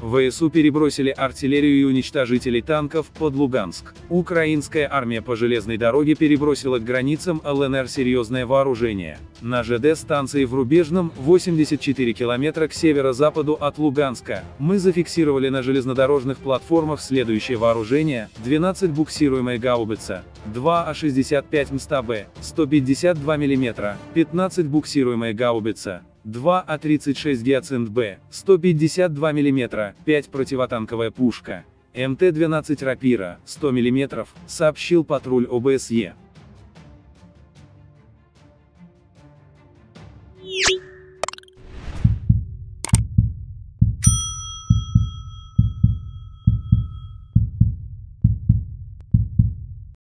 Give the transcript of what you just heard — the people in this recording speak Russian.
ВСУ перебросили артиллерию и уничтожителей танков под Луганск. Украинская армия по железной дороге перебросила к границам ЛНР серьезное вооружение. На ЖД-станции в Рубежном, 84 километра к северо-западу от Луганска, мы зафиксировали на железнодорожных платформах следующее вооружение, 12 буксируемая гаубица, 2 А-65 МСТБ, 152 мм, 15 буксируемая гаубица, 2 А36 Гиацинт Б, 152 мм, 5 противотанковая пушка, МТ-12 Рапира, 100 мм, сообщил патруль ОБСЕ.